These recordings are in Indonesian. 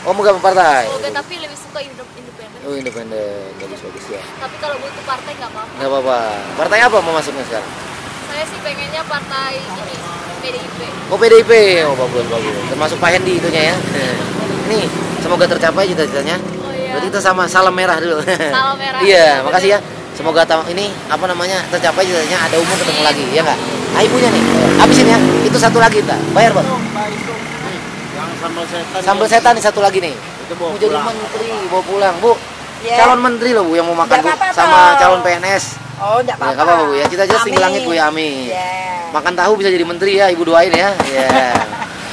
Oh, mau gabung partai. Semoga tapi lebih suka indep- independen. Oh, independen. Bagus bagus ya. Tapi kalau butuh partai nggak apa-apa. Nggak apa-apa. Partai apa mau masuknya sekarang? Saya sih pengennya partai ini PDIP. Oh, PDIP. Oh, bagus bagus. Termasuk Pak Hendi itunya ya. Nih, semoga tercapai cita-citanya. Oh iya. Berarti kita sama salam merah dulu. Salam merah. iya, makasih ya. Semoga tahun ini apa namanya tercapai cita-citanya ada umur ketemu lagi, ya nggak? Ah, ibunya nih. Habisin ya. Itu satu lagi, tak? Bayar, Bang. Sambal setan. Sambal setan nih satu lagi nih. Itu bawa Mau jadi pulang. menteri, bawa pulang, Bu. Ya. Calon menteri loh, Bu, yang mau makan, Bu. Sama calon PNS. Oh, enggak Ya, apa-apa. nggak apa-apa, Bu ya. Cita-cita setinggi Amin. langit, Bu ya. Amin. Ya. Makan tahu bisa jadi menteri ya, Ibu doain ya. Iya.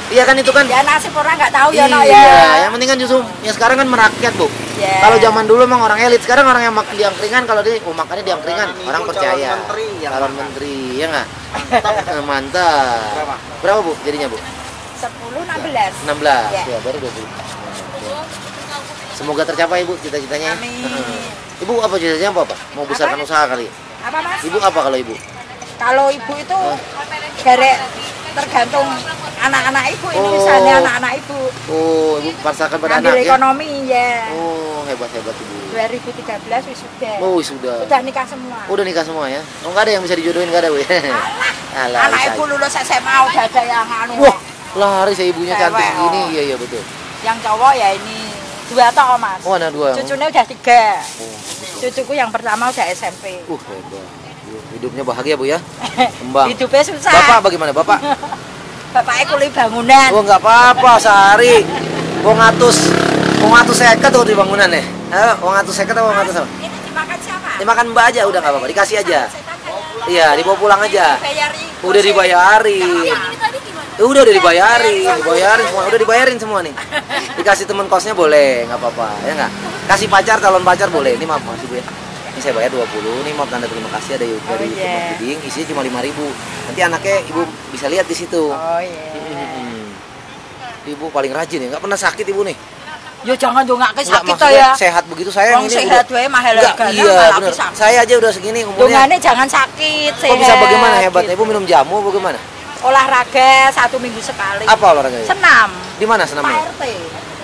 Iya kan itu kan Ya nasib orang nggak tahu ya, iya, no ya. yang penting kan justru ya sekarang kan merakyat, Bu. Ya. Kalau zaman dulu emang orang elit, sekarang orang yang makan di angkringan kalau dia oh makannya di angkringan, Orang orang percaya. calon menteri yang Calon menteri, ya nggak? Eh, Mantap. Berapa? Berapa, Bu? Jadinya, Bu? 10 16. 16. Ya. Ya, baru 20. Semoga tercapai, Bu, cita-citanya. ya. Amin. Ibu apa cita-citanya apa, Pak? Mau besarkan Apa? usaha kali. Apa Mas? Ibu apa kalau Ibu? Kalau ibu itu dari tergantung anak-anak ibu ini Oh. misalnya anak-anak ibu Oh, Ibu pasarkan pada ambil anak ya. ekonomi ya. Oh, hebat-hebat Ibu. 2013 wisuda. Oh, sudah. Udah nikah semua. Udah nikah semua ya? Oh, nggak ada yang bisa dijodohin, nggak ada, Bu? Alah, Anak bisa ibu lulus SMA udah ada yang anu. Wah, lari saya ibunya cantik Cewek, segini. oh. Iya, iya betul. Yang cowok ya ini dua toh mas. Oh, anak dua. Cucunya udah tiga. Oh, Cucuku yang pertama udah SMP. uh, hebat. Hidupnya bahagia, Bu ya? Kembang. Hidupnya susah. Bapak bagaimana, Bapak? Bapaknya kulit bangunan. Oh, nggak apa-apa, sehari. Wong atus, wong atus seket tuh di bangunan ya. Ayo, wong atus seket atau wong atus apa? Ini dimakan siapa? Dimakan mbak aja, udah nggak apa-apa, dikasih aja. Iya, dibawa pulang aja. Udah dibayarin. Ini tadi Eh, udah udah dibayarin, dibayarin semua, udah dibayarin semua nih. Dikasih temen kosnya boleh, nggak apa-apa, ya nggak? Kasih pacar, calon pacar boleh. Ini maaf masih bu ya. Ini saya bayar 20, ini maaf tanda terima kasih ada dari Oh, iya. Puding, isinya cuma 5000 Nanti anaknya ibu bisa lihat di situ. Oh iya. Hmm. Ibu paling rajin ya, nggak pernah sakit ibu nih. Ya jangan dong nggak Nggak, sakit ya. sehat begitu saya Wong ini sehat wae mahal iya bener. Saya aja udah segini umurnya. Dongane jangan sakit, sehat. Kok bisa bagaimana hebatnya? gitu. Ibu minum jamu bagaimana? Olahraga satu minggu sekali. Apa olahraganya? Senam. Di mana Pak senamnya? RT.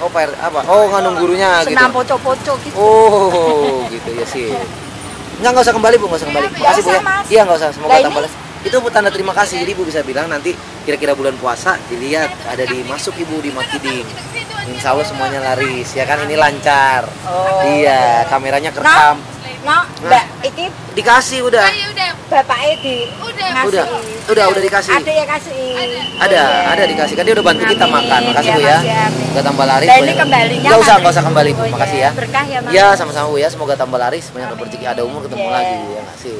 Oh, Pak R- apa? Oh, ngandung gurunya gitu. Senam poco-poco gitu. Oh, gitu ya sih. Enggak, enggak usah kembali, Bu, enggak usah kembali. Nggak Makasih, Bu usah, ya. Mas. Iya, enggak usah. Semoga ini- tambah Itu Bu tanda terima kasih. Jadi Ibu bisa bilang nanti kira-kira bulan puasa dilihat ada di masuk Ibu di Makiding. Insya Allah semuanya laris, ya kan ini lancar. Oh. Iya, kameranya kerekam. No, Mbak, iki Dikasih udah. Ayo udah. bapaknya di Udah. Udah, udah, udah dikasih. Ada yang kasih. Ada, Iya. ada dikasih. Kan dia udah bantu kita makan. Makasih Ya, Bu ya. Ya. Udah tambah laris. Nah, ini banyak- kembalinya Nggak usah, nggak usah kembali Bu. Oh, Makasih iya. ya. Berkah ya, Mas. Iya, sama-sama Bu ya. Semoga tambah laris, banyak rezeki, ada umur ketemu Iya. lagi. Ya nggak sih.